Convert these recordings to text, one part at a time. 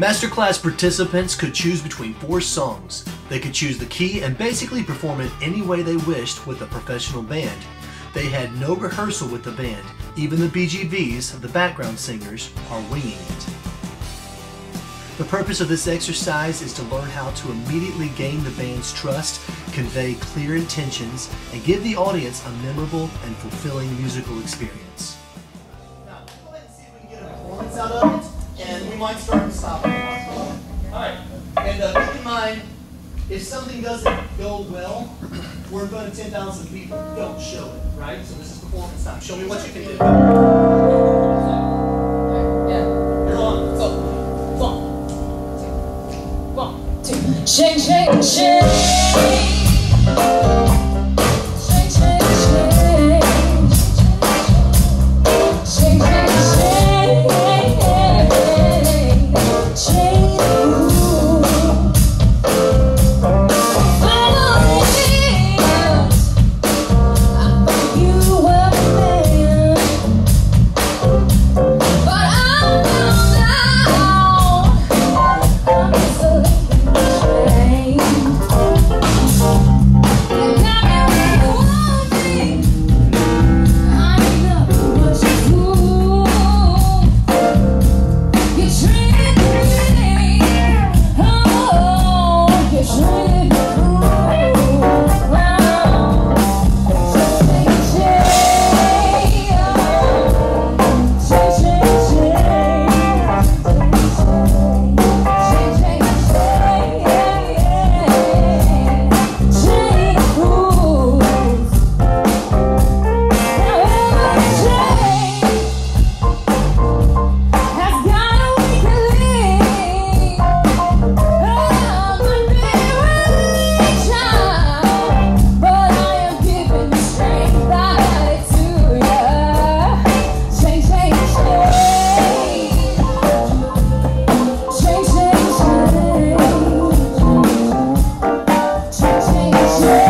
Masterclass participants could choose between four songs. They could choose the key and basically perform it any way they wished with a professional band. They had no rehearsal with the band. Even the BGVs, the background singers, are winging it. The purpose of this exercise is to learn how to immediately gain the band's trust, convey clear intentions, and give the audience a memorable and fulfilling musical experience. Now, go ahead and see if we can get a performance out of it, and we might start and stop. Alright, and uh, keep in mind, if something doesn't go well, we're in front of 10,000 people. Don't show it, right? So this is performance time. Show me what you can do. You're on. So, one. One, two, shake, shake, shake. Shake, Come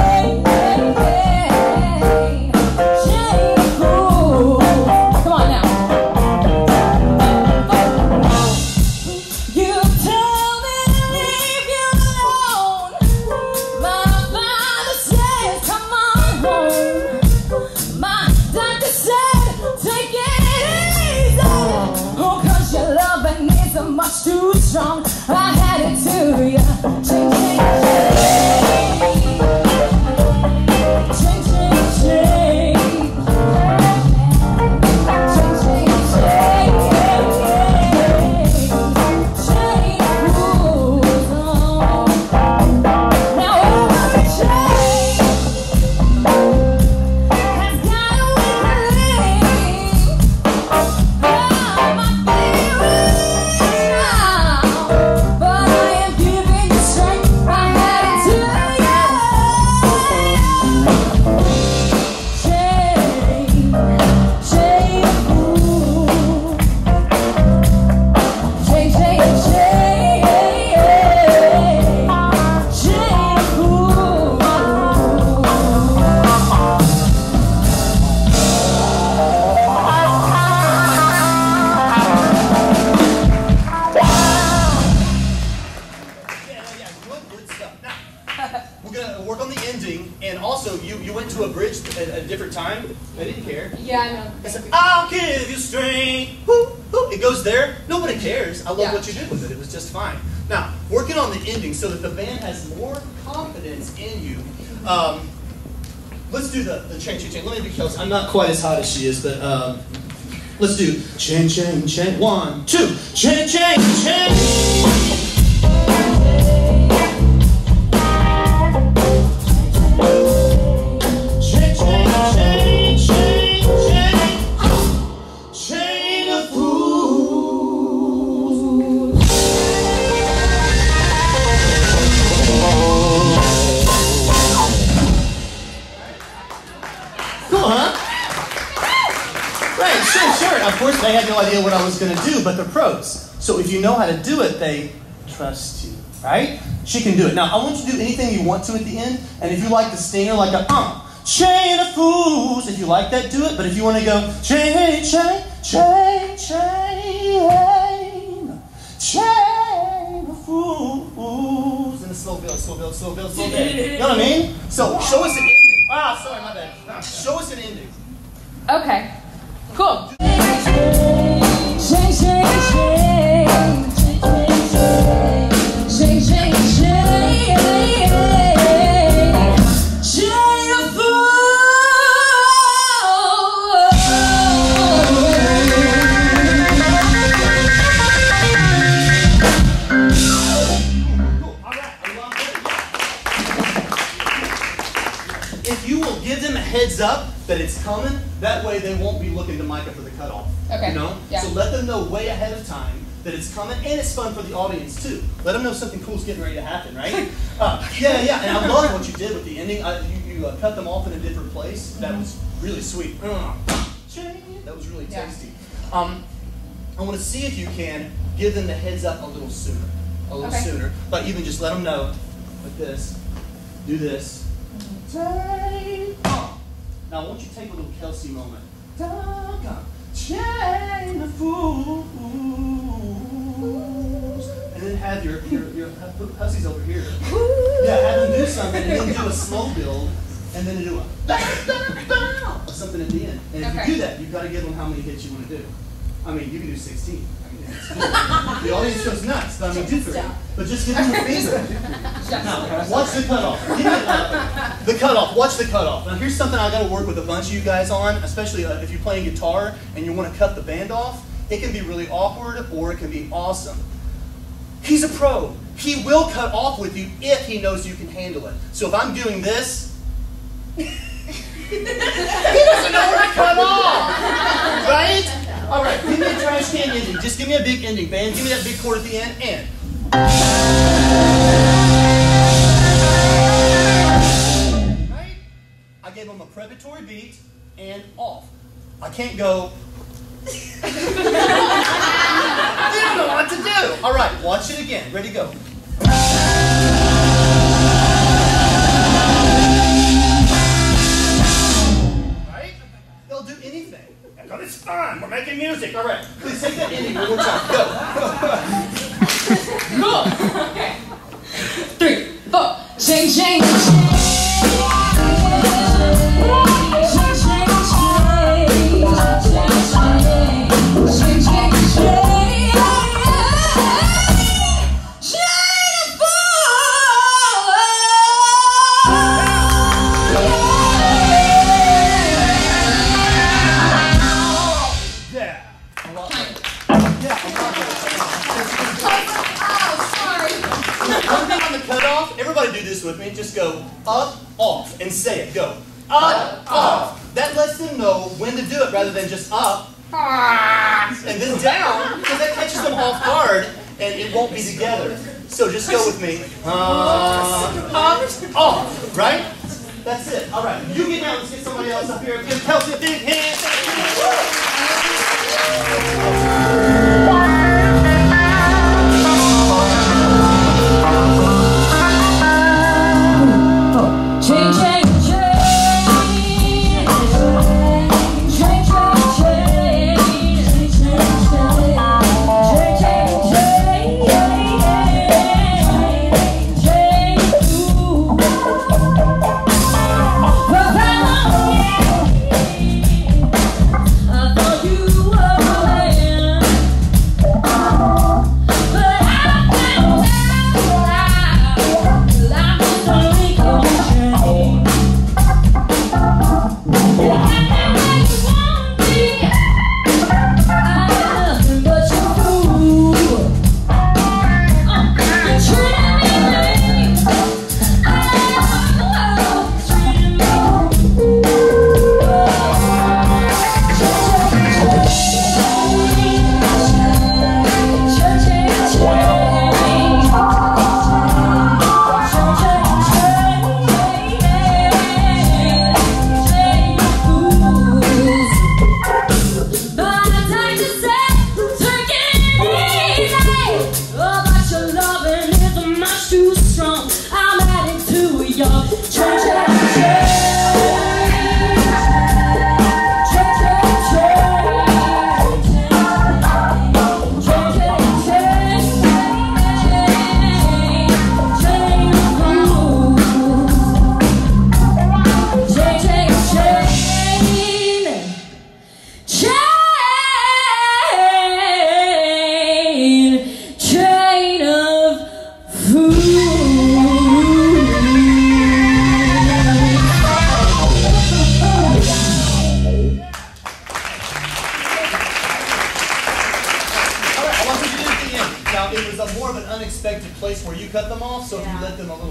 I'll give you strength. It goes there. Nobody cares. I love Yeah. what you did with it. It was just fine. Now, working on the ending so that the band has more confidence in you. Um, let's do the, the chain, chain, chain. Let me be close. I'm not quite as hot as she is, but um, let's do chain, chain, chain. One, two. Chain, chain. Chain, they had no idea what I was going to do, but they're pros. So if you know how to do it, they trust you, right? She can do it. Now, I want you to do anything you want to at the end, and if you like the stinger, like a um, chain of fools, if you like that, do it. But if you want to go chain, chain, chain, chain, chain, of fools, and a slow build, slow build, slow build, slow build. You know what I mean? So show us an ending. Ah, sorry, my bad. Show us an ending. Okay. Cool. If you will give them a heads up that it's coming, that way they won't be looking to Micah for the cutoff. Okay. You know? Yeah. So let them know way ahead of time that it's coming, and it's fun for the audience too. Let them know something cool's getting ready to happen, right? uh, yeah, yeah. And I love what you did with the ending. You you uh, cut them off in a different place. That was really sweet. Uh, that was really tasty. Um, I want to see if you can give them the heads up a little sooner. A little Okay. sooner. But even just let them know, like this. Do this. Take off. Now I want you take a little Kelsey moment. Chain of fools. And then have your, your, your hussies over here. Yeah, have them do something and then do a slow build and then do a bow, bow, something at the end. And if Okay. you do that, you've got to give them how many hits you want to do. I mean, you can do 16. I mean, it's cool. the audience goes nuts, I mean, do three. But just give them a finger. Now, watch the cutoff. Give me uh, the cutoff. Watch the cutoff. Now, here's something I got to work with a bunch of you guys on, especially uh, if you're playing guitar and you want to cut the band off. It can be really awkward or it can be awesome. He's a pro. He will cut off with you if he knows you can handle it. So if I'm doing this, he doesn't know where to cut off, right? All right, give me a trash can ending. Just give me a big ending, band. Give me that big chord at the end, and. Right? I gave him a preparatory beat and off. I can't go. you don't know what to do. All right, watch it again. Ready, to go. Fun. We're making music. All right. Please take that ending one more time. Go. Cool. Okay. Three, four. Change, change, Just go up, off, and say it. Go up, off. That lets them know when to do it rather than just up and then down because that catches them off guard and it won't be together. So just go with me. Uh, up, off. Right? That's it. All right. You get down. Let's get somebody else up here. Give Kelsey a big hand.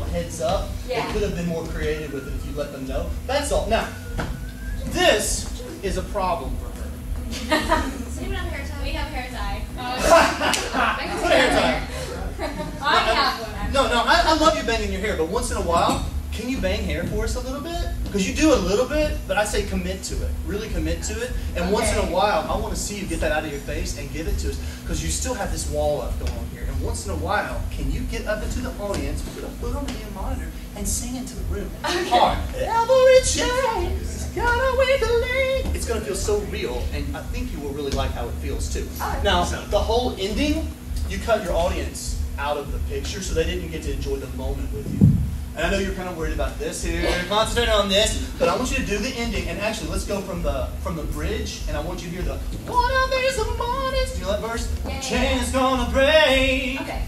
Heads up, Yeah. it could have been more creative with it if you let them know. That's all. Now, this is a problem for her. Does anyone have a hair tie? We have a hair tie. Put a hair tie. I uh, have one. No, no, I, I love you banging your hair, but once in a while, can you bang hair for us a little bit? Because you do a little bit, but I say commit to it. Really commit to it. And once in a while, I want to see you get that out of your face and give it to us. Because you still have this wall up going on here. Once in a while, can you get up into the audience, put a foot on the monitor, and sing into the room? Hard. Every change got a. It's going to feel so real, and I think you will really like how it feels too. Oh, Now, the whole ending, you cut your audience out of the picture, so they didn't get to enjoy the moment with you. And I know you're kind of worried about this here, concentrate on this, but I want you to do the ending. And actually, let's go from the from the bridge, and I want you to hear the one of these mornings. Do you know that verse? Yeah, yeah, Chain yeah. is gonna break. Okay.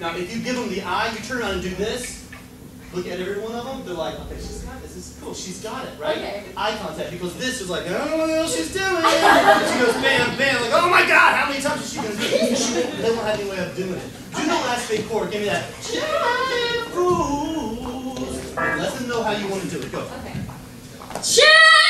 Now, if you give them the eye, you turn around and do this. Look at every one of them. They're like, okay, she's got this. This is cool. She's got it, right? Okay. Eye contact. Because this is like, I don't know what else she's doing. And she goes, bam, bam. Like, oh my God, how many times is she going to do it? They won't have any way of doing it. Do the last big chord. Give me that. Fools. Let them know how you want to do it. Go. Okay. chain.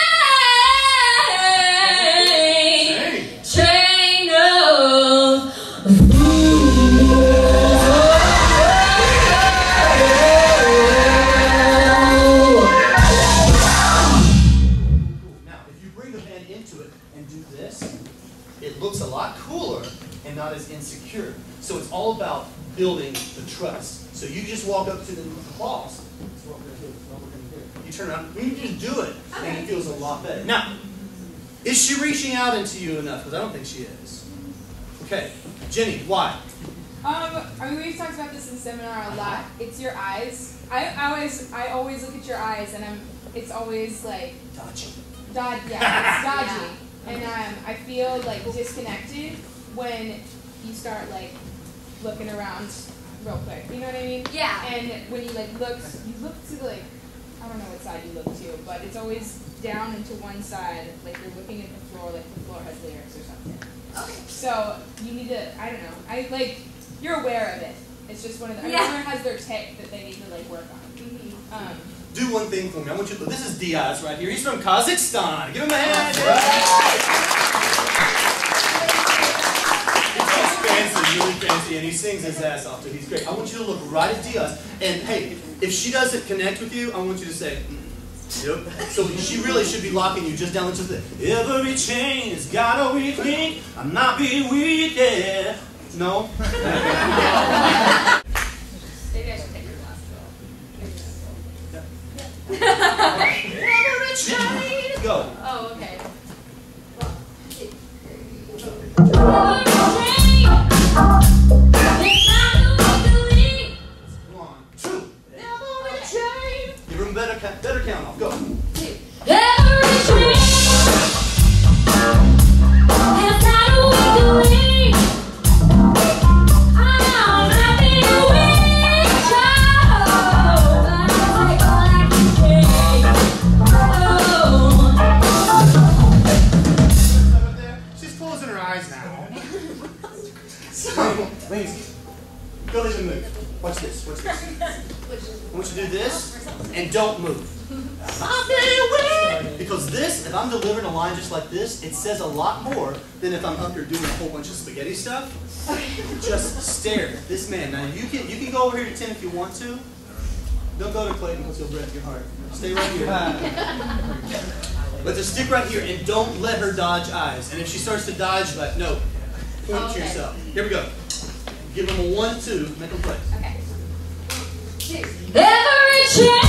Building the trust. So you just walk up to the boss. "That's what we're gonna do. What we're gonna do." You turn around, you just do it, and it feels a lot better. Now, is she reaching out into you enough? Because I don't think she is. Okay, Jenny, why? Um, I mean, we've talked about this in seminar a lot. It's your eyes. I, I always, I always look at your eyes, and I'm. It's always like Dodgy. dod, yeah, it's dodgy, and um, I feel like disconnected when you start like looking around real quick. You know what I mean? Yeah. And when you like look, you look to the like, I don't know what side you look to, but it's always down and to one side, like you're looking at the floor, like the floor has lyrics or something. Okay. So you need to, I don't know, I like, you're aware of it. It's just one of the, Yeah. everyone has their tick that they need to like work on. Um, Do one thing for me. I want you to. This is Diaz right here. He's from Kazakhstan. Give him a hand. He's fancy, and he sings his ass off too. He's great. I want you to look right at Diaz, and hey, if she doesn't connect with you, I want you to say. "Mm, Yep. So she really should be locking you just down into the every chain has got a weak link. I'm not being weak, yeah. No. Maybe I should take your glasses off. every chain. Go. Oh, okay. One, Just stare at this man. Now you can you can go over here to Tim if you want to. Don't go to Clayton because he'll break your heart. Stay right here. But just stick right here and don't let her dodge eyes. And if she starts to dodge, like, no, point to yourself. Here we go. Give them a one, two, make them play. Okay. Two. Every chain,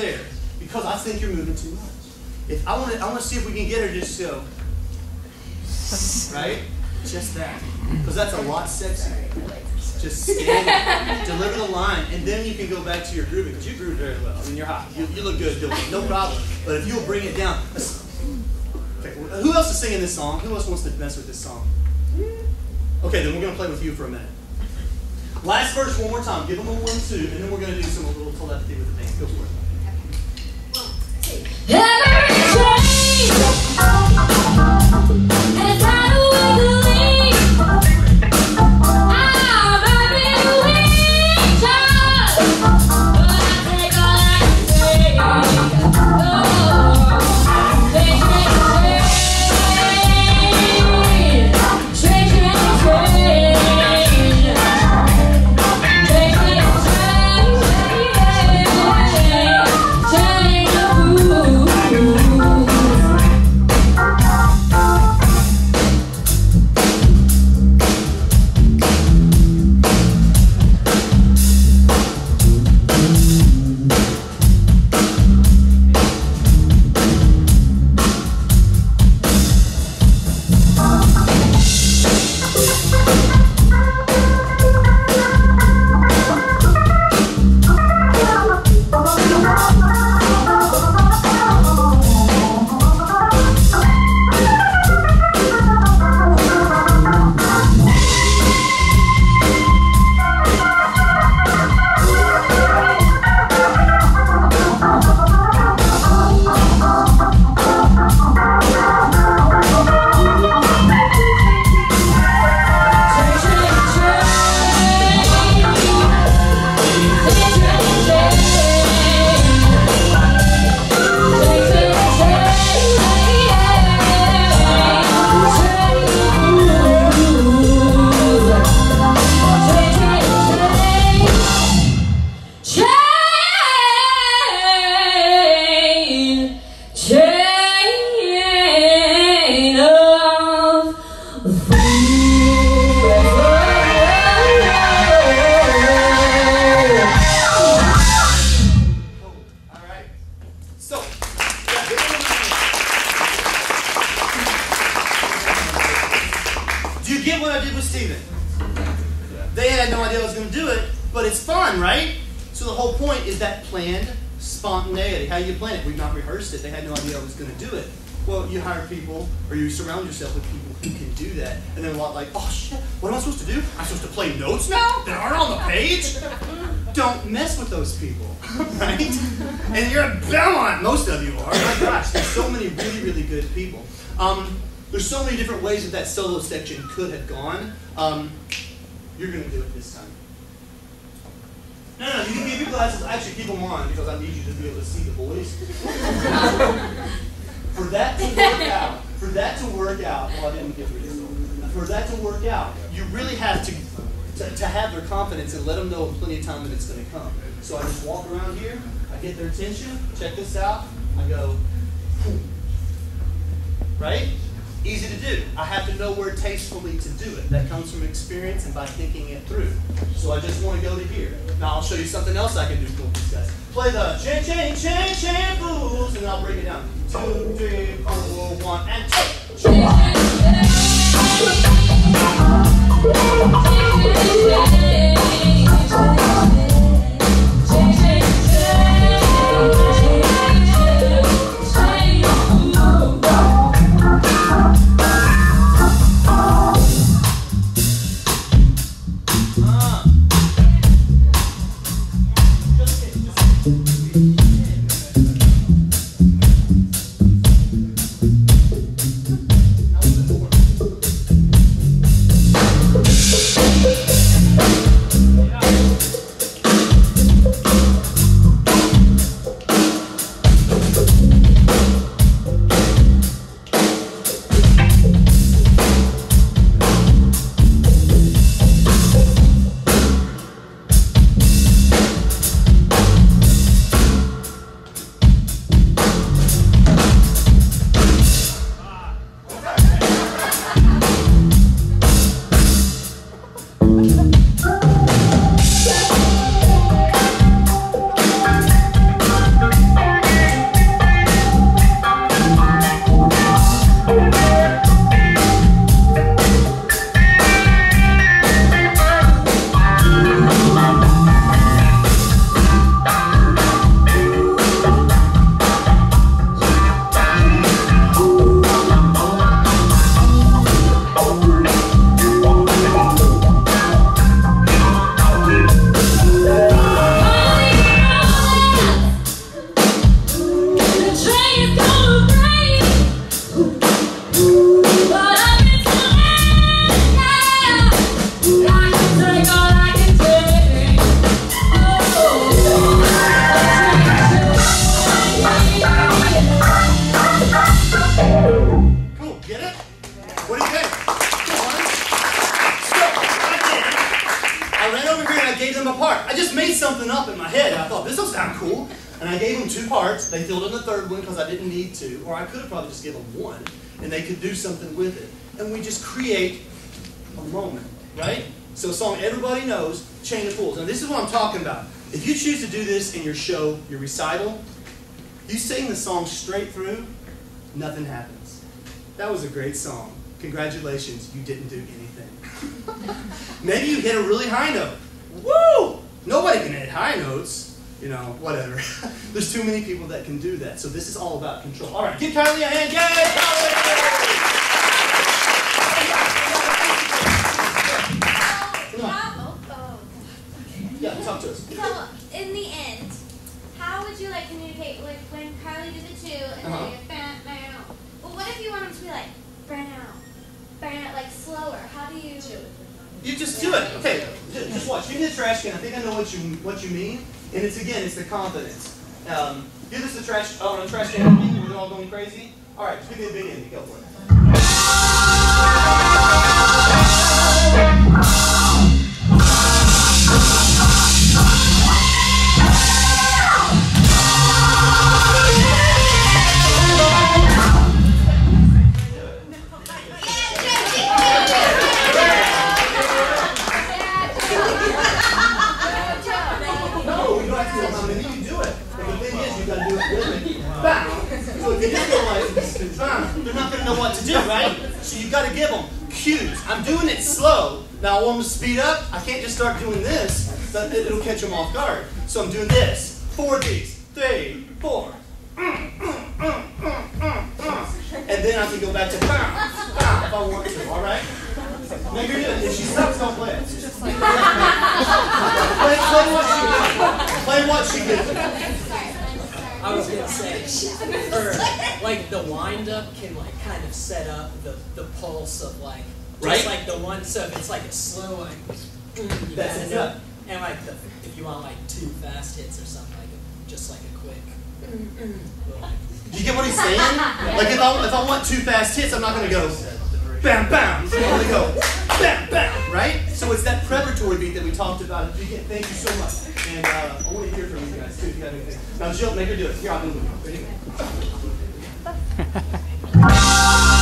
there because I think you're moving too much. If I want to, I want to see if we can get her just so, right? Just that, because that's a lot sexier. Just stand, deliver the line, and then you can go back to your grooving because you groove very well. I mean, you're hot. You, you look good doing it, no problem. But if you'll bring it down, okay, who else is singing this song? Who else wants to mess with this song? Okay, then we're gonna play with you for a minute. Last verse one more time. Give them a one, two, and then we're gonna do some a little telepathy with the band. Go for it. Every change people, or you surround yourself with people who can do that, and they're a lot like, oh shit, what am I supposed to do? I'm supposed to play notes now that aren't on the page? Don't mess with those people, right? And you're at Belmont, most of you are. My gosh, there's so many really, really good people. Um, there's so many different ways that that solo section could have gone. Um, you're going to do it this time. No, no, you can keep your glasses. Actually, keep them on because I need you to be able to see the boys. for that to work out, for that to work out, well, I didn't of this. For that to work out, you really have to, to, to have their confidence and let them know plenty of time that it's going to come. So I just walk around here, I get their attention, check this out, I go, right? Easy to do. I have to know where tastefully to do it. That comes from experience and by thinking it through. So I just want to go to here. Now I'll show you something else I can do for these guys. Play the chain, chain, chain, chain blues, and I'll break it down. Two, three, four, one, and two. Something with it. And we just create a moment, right? So a song everybody knows, Chain of Fools. Now this is what I'm talking about. If you choose to do this in your show, your recital, you sing the song straight through, nothing happens. That was a great song. Congratulations, you didn't do anything. Maybe you hit a really high note. Woo! Nobody can hit high notes. You know, whatever. There's too many people that can do that. So this is all about control. All right, give Kylie a hand. Yay! Kylie! Come on. How, oh, Yeah, talk to us. So, in the end, how would you like communicate like when Carly did it too and Uh-huh. then you bam bam? But what if you want him to be like bam bam like slower? How do you? You just do it. Okay, just watch. Give me the trash can. I think I know what you what you mean. And it's again, it's the confidence. Um, give us the trash. Oh, the trash can. We're all going crazy. All right, just give me the big end. Go for it. Start doing this. That it- it'll catch them off guard. So I'm doing this. Four Ds. Three, four. And then I can go back to bam, bam if I want to. All right. Now you're doing. If she stops, don't play it. Play, play what she did. Play what she did. I was gonna say, or like the wind up can like kind of set up the, the pulse of like just Right. like the one. So if it's like a slow like, you That's it, yeah. and like the, if you want like two fast hits or something like a, just like a quick. Do you get what he's saying? Like if I if I want two fast hits, I'm not gonna go bam bam. I'm gonna go bam bam. Right? So it's that preparatory beat that we talked about. at the beginning. Thank you so much. And uh, I want to hear from you guys too if you have anything. Now Jill, make her do it. Here, I'll do it. Ready?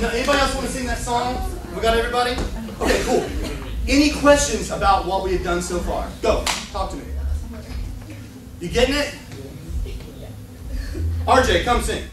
now anybody else want to sing that song? We got everybody? Okay, cool. Any questions about what we have done so far? Go, talk to me. You getting it? RJ, come sing.